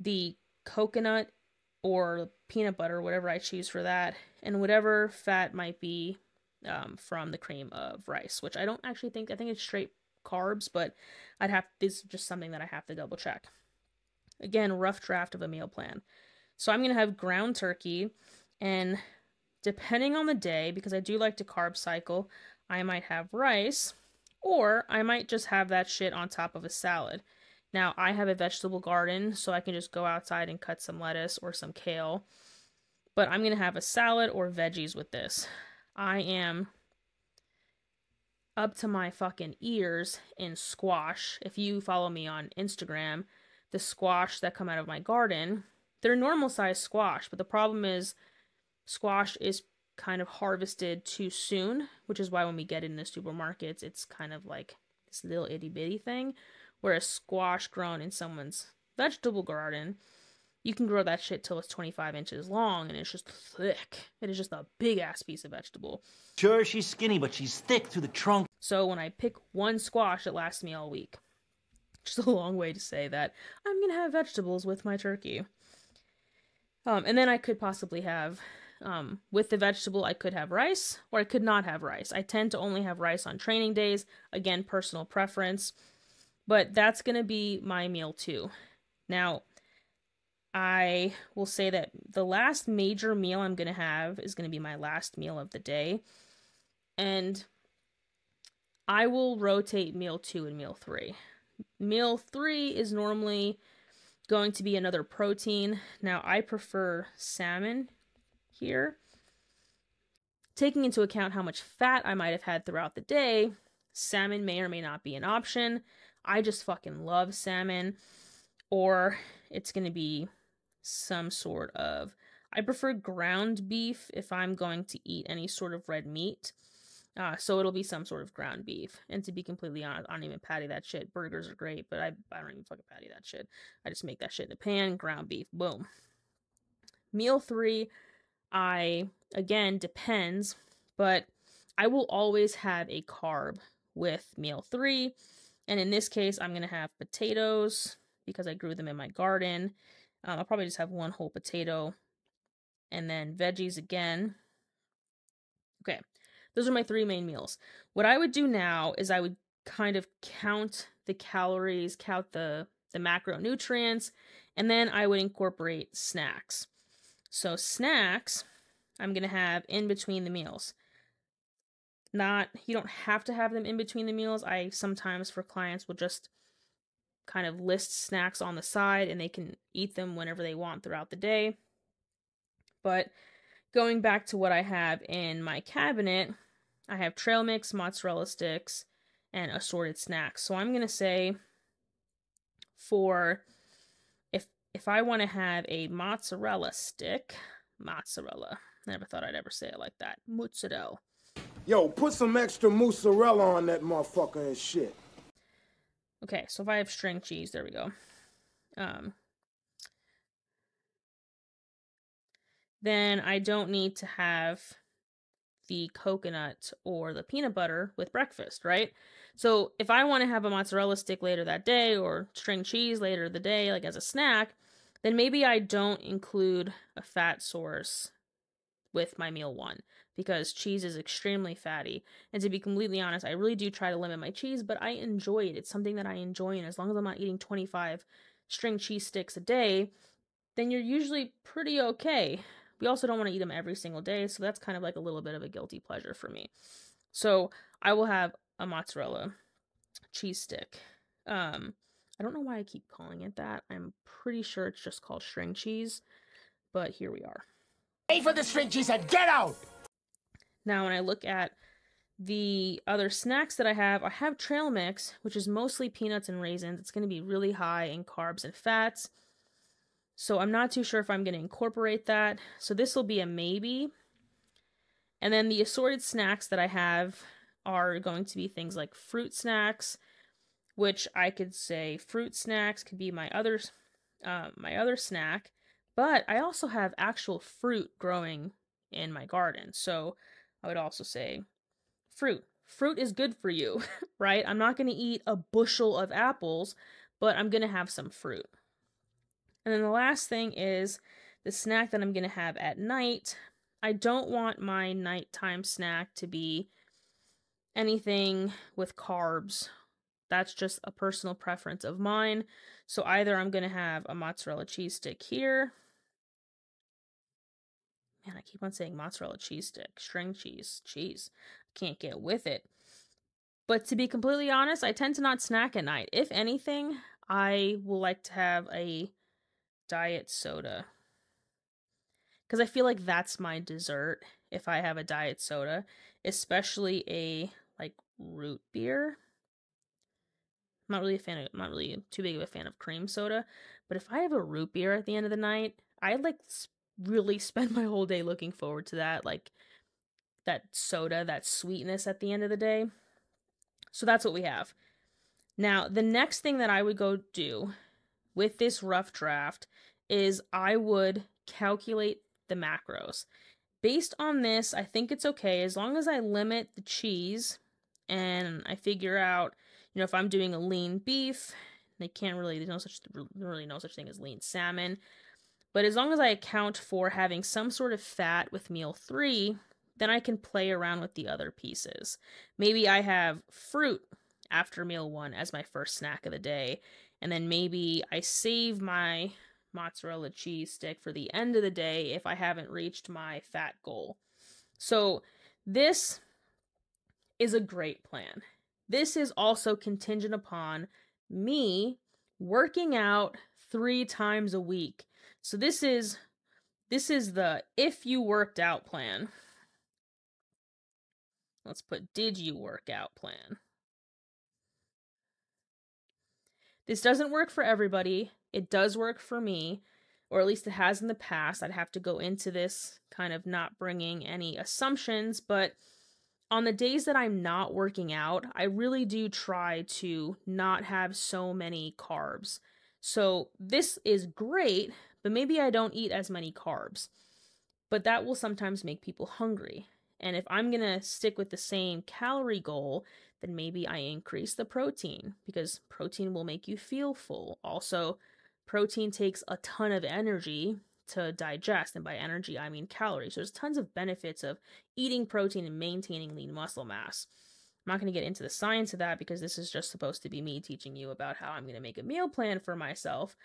Speaker 1: the coconut or peanut butter, whatever I choose for that, and whatever fat might be um, from the cream of rice, which I don't actually think, I think it's straight carbs, but I'd have, this is just something that I have to double check. Again, rough draft of a meal plan. So I'm going to have ground turkey, and depending on the day, because I do like to carb cycle, I might have rice, or I might just have that shit on top of a salad. Now, I have a vegetable garden, so I can just go outside and cut some lettuce or some kale. But I'm going to have a salad or veggies with this. I am up to my fucking ears in squash. If you follow me on Instagram, the squash that come out of my garden, they're normal size squash, but the problem is squash is kind of harvested too soon, which is why when we get it in the supermarkets, it's kind of like this little itty bitty thing. Whereas squash grown in someone's vegetable garden, you can grow that shit till it's 25 inches long and it's just thick. It is just a big ass piece of vegetable.
Speaker 4: Sure, she's skinny, but she's thick through the trunk.
Speaker 1: So when I pick one squash, it lasts me all week. Just a long way to say that I'm gonna have vegetables with my turkey. Um, and then I could possibly have, um, with the vegetable, I could have rice or I could not have rice. I tend to only have rice on training days. Again, personal preference. But that's going to be my meal too. Now, I will say that the last major meal I'm going to have is going to be my last meal of the day. And I will rotate meal two and meal three. Meal three is normally going to be another protein. Now, I prefer salmon here. Taking into account how much fat I might have had throughout the day, salmon may or may not be an option. I just fucking love salmon. Or it's going to be some sort of. I prefer ground beef if I'm going to eat any sort of red meat. Uh, so it'll be some sort of ground beef. And to be completely honest, I don't even patty that shit. Burgers are great, but I, I don't even fucking patty that shit. I just make that shit in a pan, ground beef, boom. Meal three, I, again, depends, but I will always have a carb with meal three. And in this case, I'm going to have potatoes because I grew them in my garden. Um, I'll probably just have one whole potato and then veggies again. Okay, those are my three main meals. What I would do now is I would kind of count the calories, count the the macronutrients, and then I would incorporate snacks. So snacks, I'm going to have in between the meals. Not you don't have to have them in between the meals. I sometimes for clients will just kind of list snacks on the side and they can eat them whenever they want throughout the day. But going back to what I have in my cabinet, I have trail mix, mozzarella sticks, and assorted snacks. So I'm gonna say for if I want to have a mozzarella stick, mozzarella. Never thought I'd ever say it like that. Mozzarella.
Speaker 9: Yo, put some extra mozzarella on that motherfucker and shit.
Speaker 1: Okay, so if I have string cheese, there we go. Um, then I don't need to have the coconut or the peanut butter with breakfast, right? So if I want to have a mozzarella stick later that day or string cheese later the day, like as a snack, then maybe I don't include a fat source with my meal one because cheese is extremely fatty. And to be completely honest, I really do try to limit my cheese, but I enjoy it. It's something that I enjoy, and as long as I'm not eating 25 string cheese sticks a day, then you're usually pretty okay. We also don't want to eat them every single day, so that's kind of like a little bit of a guilty pleasure for me. So I will have a mozzarella cheese stick. Um, I don't know why I keep calling it that. I'm pretty sure it's just called string cheese, but here we are.
Speaker 10: Pay for the string cheese and get out!
Speaker 1: Now, when I look at the other snacks that I have, I have trail mix, which is mostly peanuts and raisins. It's going to be really high in carbs and fats. So I'm not too sure if I'm going to incorporate that. So this will be a maybe. And then the assorted snacks that I have are going to be things like fruit snacks, which I could say fruit snacks could be my other uh, my other snack, but I also have actual fruit growing in my garden. So I would also say fruit. Fruit is good for you, [LAUGHS] right? I'm not going to eat a bushel of apples, but I'm going to have some fruit. And then the last thing is the snack that I'm going to have at night. I don't want my nighttime snack to be anything with carbs. That's just a personal preference of mine. So either I'm going to have a mozzarella cheese stick here. Man, I keep on saying mozzarella cheese stick, string cheese, cheese. I can't get with it. But to be completely honest, I tend to not snack at night. If anything, I will like to have a diet soda. Because I feel like that's my dessert if I have a diet soda, especially a like root beer. I'm not really a fan of, I'm not really too big of a fan of cream soda, but if I have a root beer at the end of the night, I like really [LAUGHS] spend my whole day looking forward to that, like that soda, that sweetness at the end of the day. So that's what we have. Now, the next thing that I would go do with this rough draft is I would calculate the macros. Based on this, I think it's okay as long as I limit the cheese and I figure out, you know, if I'm doing a lean beef, they can't really there's no such really no such thing as lean salmon. But as long as I account for having some sort of fat with meal three, then I can play around with the other pieces. Maybe I have fruit after meal one as my first snack of the day, and then maybe I save my mozzarella cheese stick for the end of the day if I haven't reached my fat goal. So, this is a great plan. This is also contingent upon me working out 3 times a week. So this is this is the if you worked out plan. Let's put did you work out plan. This doesn't work for everybody. It does work for me, or at least it has in the past. I'd have to go into this kind of not bringing any assumptions, but on the days that I'm not working out, I really do try to not have so many carbs. So this is great, but maybe I don't eat as many carbs. But that will sometimes make people hungry. And if I'm going to stick with the same calorie goal, then maybe I increase the protein because protein will make you feel full. Also, protein takes a ton of energy to digest, and by energy, I mean calories. So there's tons of benefits of eating protein and maintaining lean muscle mass. I'm not going to get into the science of that because this is just supposed to be me teaching you about how I'm going to make a meal plan for myself.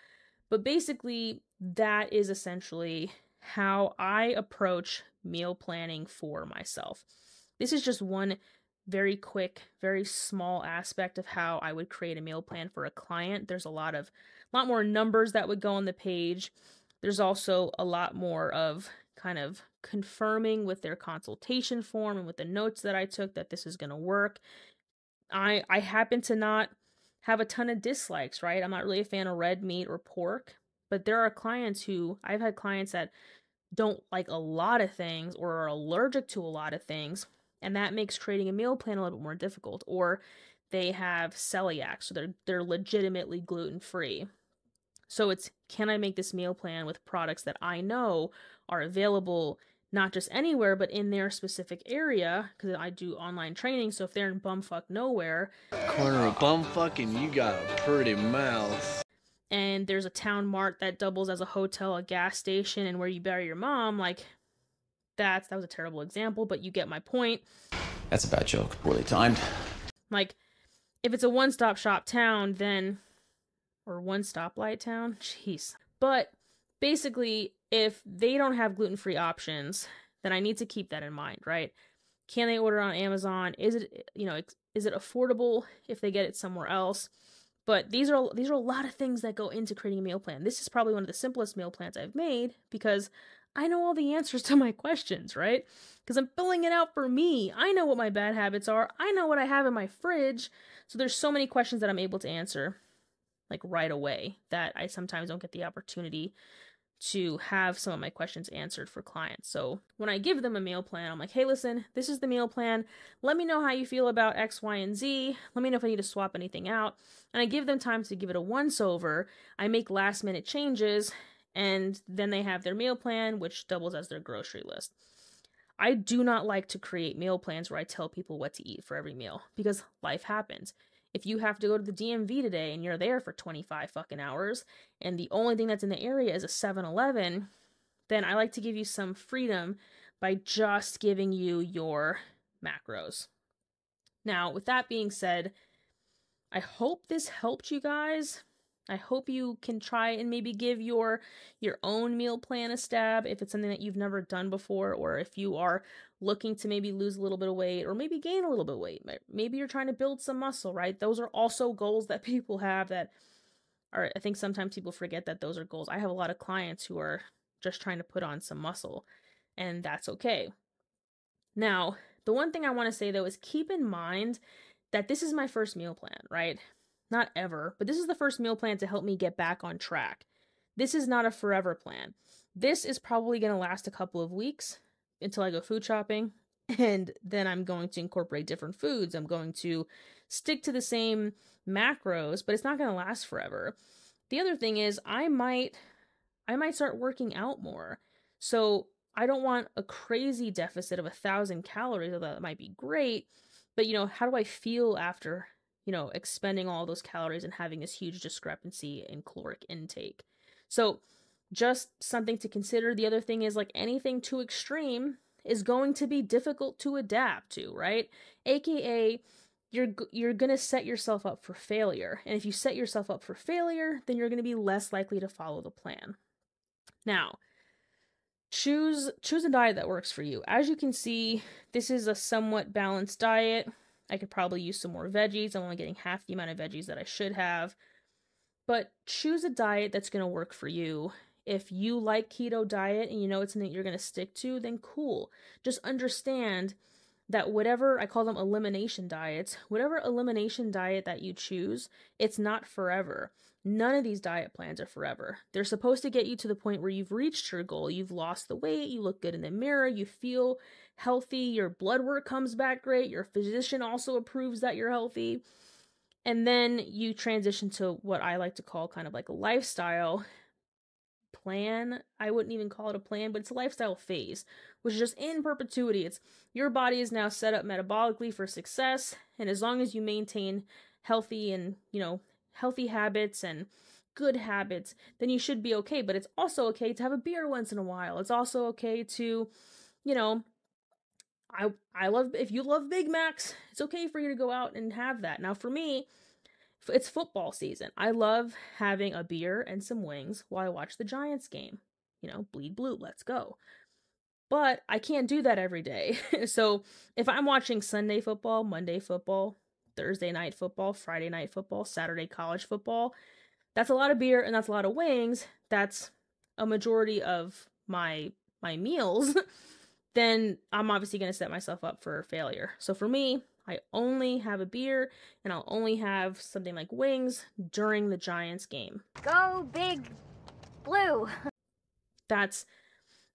Speaker 1: But basically, that is essentially how I approach meal planning for myself. This is just one very quick, very small aspect of how I would create a meal plan for a client. There's a lot of a lot more numbers that would go on the page. There's also a lot more of kind of confirming with their consultation form and with the notes that I took that this is going to work. I I happen to not have a ton of dislikes, right? I'm not really a fan of red meat or pork, but there are clients who I've had clients that don't like a lot of things or are allergic to a lot of things, and that makes creating a meal plan a little bit more difficult. Or they have celiac, so they're they're legitimately gluten free. So it's can I make this meal plan with products that I know are available not just anywhere but in their specific area because I do online training. So if they're in bumfuck nowhere,
Speaker 8: corner of bumfuck and you got a pretty mouth
Speaker 1: and there's a town mart that doubles as a hotel, a gas station, and where you bury your mom, like that's that was a terrible example, but you get my point.
Speaker 3: That's a bad joke. Poorly timed.
Speaker 1: Like, if it's a one-stop shop town, then or one stoplight town, jeez. But basically, if they don't have gluten-free options, then I need to keep that in mind, right? Can they order on Amazon? Is it you know is it affordable if they get it somewhere else? But these are these are a lot of things that go into creating a meal plan. This is probably one of the simplest meal plans I've made because I know all the answers [LAUGHS] to my questions, right? Because I'm filling it out for me. I know what my bad habits are. I know what I have in my fridge. So there's so many questions that I'm able to answer like right away that I sometimes don't get the opportunity to have some of my questions answered for clients. So when I give them a meal plan, I'm like, hey, listen, this is the meal plan. Let me know how you feel about X, Y, and Z. Let me know if I need to swap anything out. And I give them time to give it a once over. I make last minute changes, and then they have their meal plan, which doubles as their grocery list. I do not like to create meal plans where I tell people what to eat for every meal because life happens if you have to go to the DMV today and you're there for 25 fucking hours and the only thing that's in the area is a 7-Eleven, then I like to give you some freedom by just giving you your macros. Now, with that being said, I hope this helped you guys. I hope you can try and maybe give your your own meal plan a stab if it's something that you've never done before or if you are looking to maybe lose a little bit of weight or maybe gain a little bit of weight. Maybe you're trying to build some muscle, right? Those are also goals that [LAUGHS] people have that are I think sometimes people forget that those are goals. I have a lot of clients who are just trying to put on some muscle and that's okay. Now, the one thing I want to say though is keep in mind that this is my first meal plan, right? Not ever, but this is the first meal plan to help me get back on track. This is not a forever plan. This is probably going to last a couple of weeks until I go food shopping. [LAUGHS] And then I'm going to incorporate different foods. I'm going to stick to the same macros, but it's not going to last forever. The other thing is I might I might start working out more. So I don't want a crazy deficit of a thousand calories, although that might be great. But you know, how do I feel after you know, expending all those calories and having this huge discrepancy in caloric intake. So just something to consider. The other thing is like anything too extreme is going to be difficult to adapt to, right? AKA you're you're going to set yourself up for failure. And if you set yourself up for failure, then you're going to be less likely to follow the plan. Now, choose choose a diet that works for you. As you can see, this is a somewhat balanced diet. I could probably use some more veggies. I'm only getting half the amount of veggies that I should have. But choose a diet that's going to work for you. If you like keto diet and you know it's something you're going to stick to, then cool. Just understand that whatever I call them elimination diets, whatever elimination diet that you choose, it's not forever. None of these diet plans are forever. They're supposed to get you to the point where you've reached your goal. You've lost the weight, you look good in the mirror, you feel healthy, your blood work comes back great, your physician also approves that you're healthy. And then you transition to what I like to call kind of like a lifestyle plan. I wouldn't even call it a plan, but it's a lifestyle phase, which is just in perpetuity. It's your body is now set up metabolically for success, and as long as you maintain healthy and, you know, healthy habits and good habits, then you should be okay. But it's also okay to have a beer once in a while. It's also okay to, you know, I I love if you love Big Macs, it's okay for you to go out and have that. Now for me, it's football season. I love having a beer and some wings while I watch the Giants game. You know, bleed blue, let's go. But I can't do that every day. [LAUGHS] so if I'm watching Sunday football, Monday football, Thursday night football, Friday night football, Saturday college football, that's a lot of beer and that's a lot of wings. That's a majority of my my meals. [LAUGHS] then I'm obviously going to set myself up for failure. So for me, I only have a beer and I'll only have something like wings during the Giants game.
Speaker 2: Go big blue. [LAUGHS]
Speaker 1: That's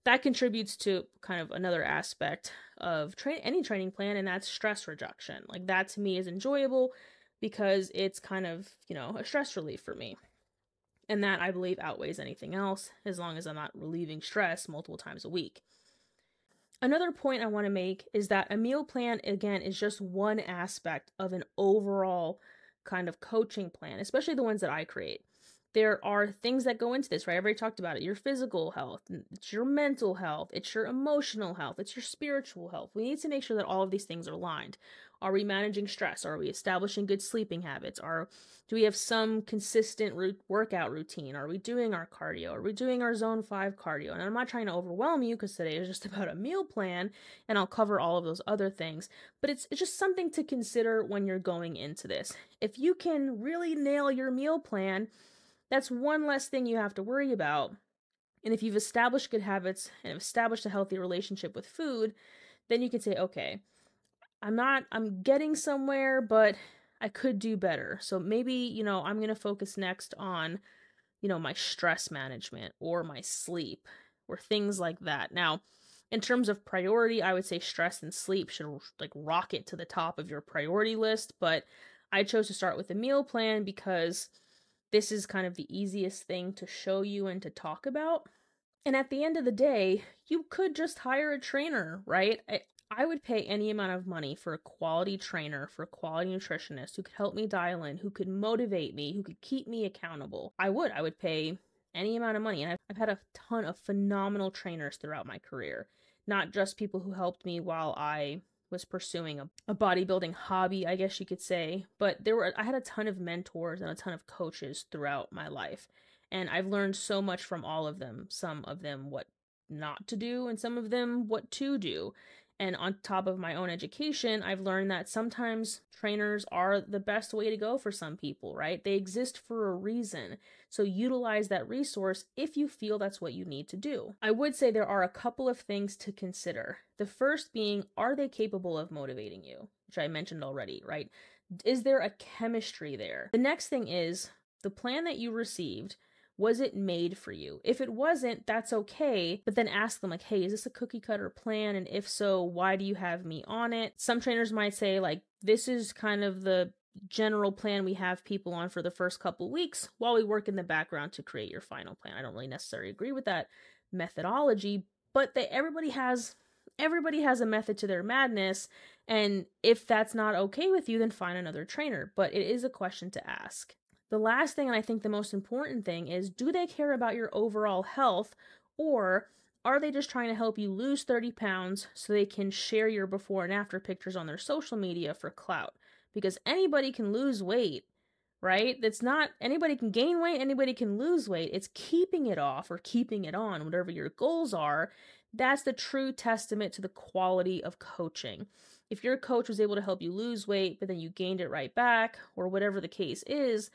Speaker 1: that contributes to kind of another aspect of train any training plan and that's stress reduction. Like that to me is enjoyable because it's kind of, you know, a stress relief for me. And that I believe outweighs anything else as long as I'm not relieving stress multiple times a week. Another point I want to make is that a meal plan, again, is just one aspect of an overall kind of coaching plan, especially the ones that I create there are things that go into this, right? I've already talked about it. Your physical health, it's your mental health, it's your emotional health, it's your spiritual health. We need to make sure that all of these things are aligned. Are we managing stress? Are we establishing good sleeping habits? Are do we have some consistent root, workout routine? Are we doing our cardio? Are we doing our zone 5 cardio? And I'm not trying to overwhelm you because today is just [LAUGHS] about a meal plan and I'll cover all of those other things, but it's, it's just something to consider when you're going into this. If you can really nail your meal plan, that's one less thing you have to worry about. And if you've established good habits and established a healthy relationship with food, then you can say, okay, I'm not, I'm getting somewhere, but I could do better. So maybe, you know, I'm going to focus next on, you know, my stress management or my sleep or things like that. Now, in terms of priority, I would say stress and sleep should like rocket to the top of your priority list, but I chose to start with a meal plan because this is kind of the easiest thing to show you and to talk about. And at the end of the day, you could just hire a trainer, right? I, I would pay any amount of money for a quality trainer, for a quality nutritionist who could help me dial in, who could motivate me, who could keep me accountable. I would. I would pay any amount of money. And I've, I've had a ton of phenomenal trainers throughout my career, not just people who helped me while I was pursuing a, a bodybuilding hobby, I guess you could say. But there were I had a ton of mentors and a ton of coaches throughout my life. And I've learned so much from all of them. Some of them what not to do and some of them what to do. And on top of my own education, I've learned that sometimes trainers are the best way to go for some people, right? They exist for a reason. So utilize that resource if you feel that's what you need to do. I would say there are a couple of things to consider. The first being, are they capable of motivating you? Which I mentioned already, right? Is there a chemistry there? The next thing is the plan that you received was it made for you? If it wasn't, that's okay. But then ask them, like, hey, is this a cookie cutter plan? And if so, why do you have me on it? Some trainers might say, like, this is kind of the general plan we have people on for the first couple weeks while we work in the background to create your final plan. I don't really necessarily agree with that methodology, but they everybody has everybody has a method to their madness and if that's not okay with you then find another trainer, but it is a question to ask. The last thing, and I think the most important thing, is do they care about your overall health or are they just trying to help you lose 30 pounds so they can share your before and after pictures on their social media for clout? Because anybody can lose weight, right? It's not anybody can gain weight, anybody can lose weight. It's keeping it off or keeping it on, whatever your goals are. That's the true testament to the quality of coaching. If your coach was able to help you lose weight, but then you gained it right back, or whatever the case is,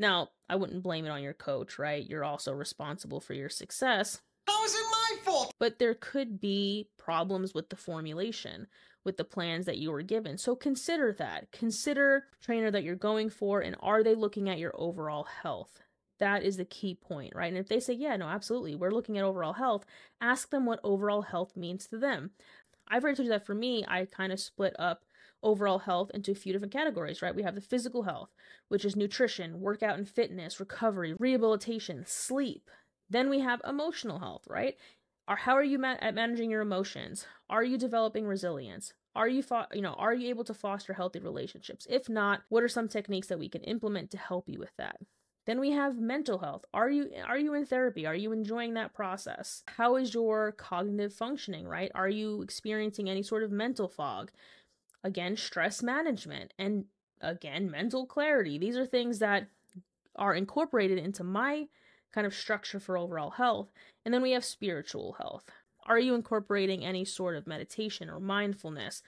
Speaker 1: now I wouldn't blame it on your coach, right? You're also responsible for your success.
Speaker 10: How is it my fault?
Speaker 1: But there could be problems with the formulation, with the plans that you were given. So consider that. Consider trainer that you're going for and are they looking at your overall health? That is the key point, right? And if they say, yeah, no, absolutely, we're looking at overall health, ask them what overall health means to them. I've already told you that for me, I kind of split up overall health into a few different categories, right? We have the physical health, which is nutrition, workout and fitness, recovery, rehabilitation, sleep. Then we have emotional health, right? Are how are you ma- at managing your emotions? Are you developing resilience? Are you fo- you know, are you able to foster healthy relationships? If not, what are some techniques that we can implement to help you with that? Then we have mental health. Are you are you in therapy? Are you enjoying that process? How is your cognitive functioning, right? Are you experiencing any sort of mental fog? Again, stress management and again, mental clarity. These are things that are incorporated into my kind of structure for overall health. And then we have spiritual health. Are you incorporating any sort of meditation or mindfulness?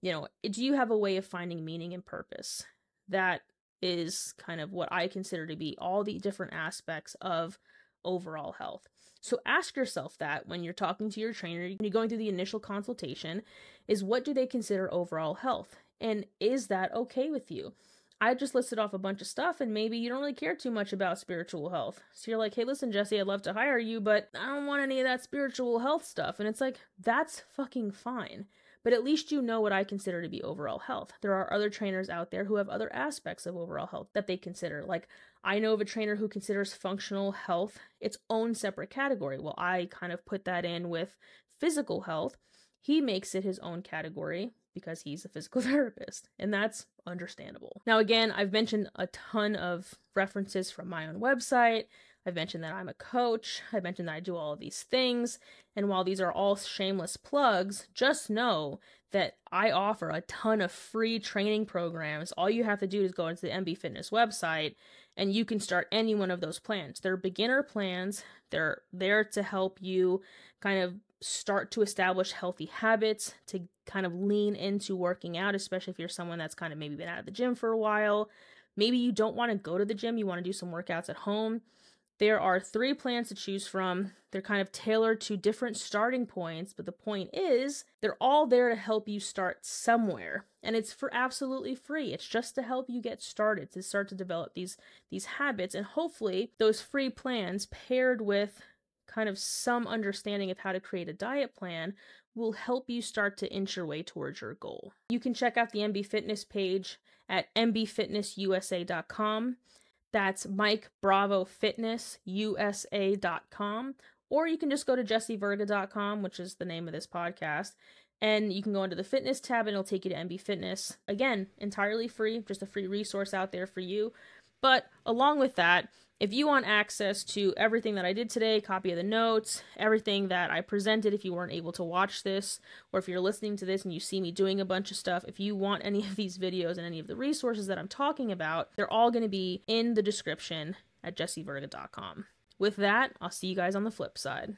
Speaker 1: You know, do you have a way of finding meaning and purpose? That is kind of what I consider to be all the different aspects of overall health. So ask yourself that when you're talking to your trainer, when you're going through the initial consultation, is what do they consider overall health? And is that okay with you? I just listed off a bunch of stuff and maybe you don't really care too much about spiritual health. So you're like, hey, listen, Jessie, I'd love to hire you, but I don't want any of that spiritual health stuff. And it's like, that's fucking fine. But at least you know what I consider to be overall health. There are other trainers out there who have other aspects of overall health that they consider. Like, I know of a trainer who considers functional health its own separate category. Well, I kind of put that in with physical health. He makes it his own category because he's a physical [LAUGHS] therapist, and that's understandable. Now, again, I've mentioned a ton of references from my own website. I've mentioned that I'm a coach. I've mentioned that I do all of these things. And while these are all shameless plugs, just know that I offer a ton of free training programs. All you have to do is go into the MB Fitness website and you can start any one of those plans. They're beginner plans, they're there to help you kind of start to establish healthy habits, to kind of lean into working out, especially if you're someone that's kind of maybe been out of the gym for a while. Maybe you don't want to go to the gym, you want to do some workouts at home. There are three plans to choose from. They're kind of tailored to different starting points, but the point is, they're all there to help you start somewhere. And it's for absolutely free. It's just to help you get started, to start to develop these these habits and hopefully those free plans paired with kind of some understanding of how to create a diet plan will help you start to inch your way towards your goal. You can check out the MB Fitness page at mbfitnessusa.com. That's Mike Bravo Fitness USA.com. Or you can just go to jessievirga.com, which is the name of this podcast, and you can go into the fitness tab and it'll take you to MB Fitness. Again, entirely free, just a free resource out there for you. But along with that, if you want access to everything that I did today, copy of the notes, everything that I presented, if you weren't able to watch this, or if you're listening to this and you see me doing a bunch of stuff, if you want any of these videos and any of the resources that I'm talking about, they're all going to be in the description at jessievirga.com. With that, I'll see you guys on the flip side.